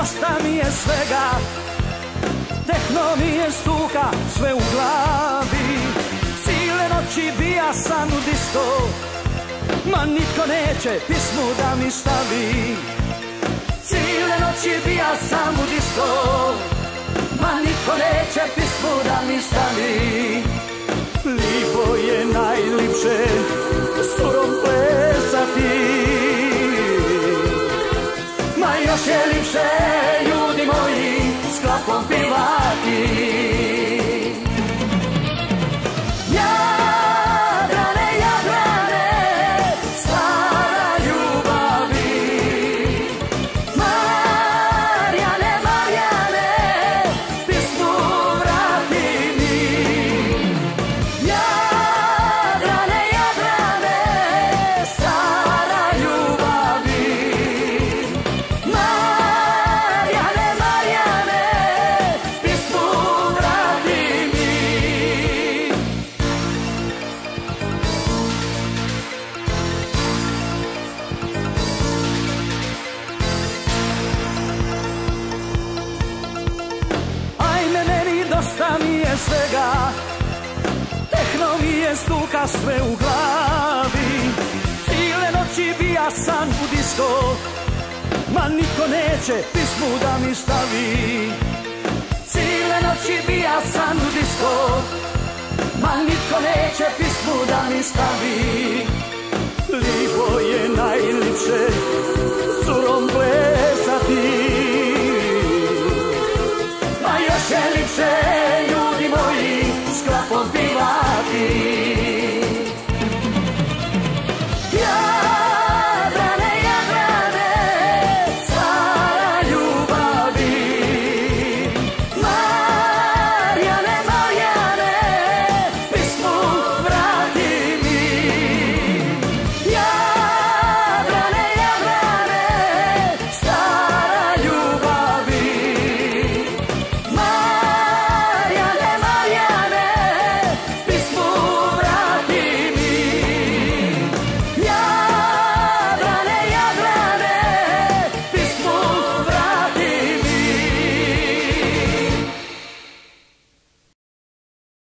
dosta mi je svega. Tehno mi je stuka sve u glavi. Cijele noći bija sam u disko Ma nitko neće pismu da mi stavi. Cijele noći bija sam u disko lipše ljudi moji s klapom pivati svega. Tehno mi stuka sve u glavi. Cijele noći bija san u disko. Ma nitko neće pismu da mi stavi. Cijele noći bija san u disko. Ma nitko neće pismu da mi stavi